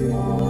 Oh.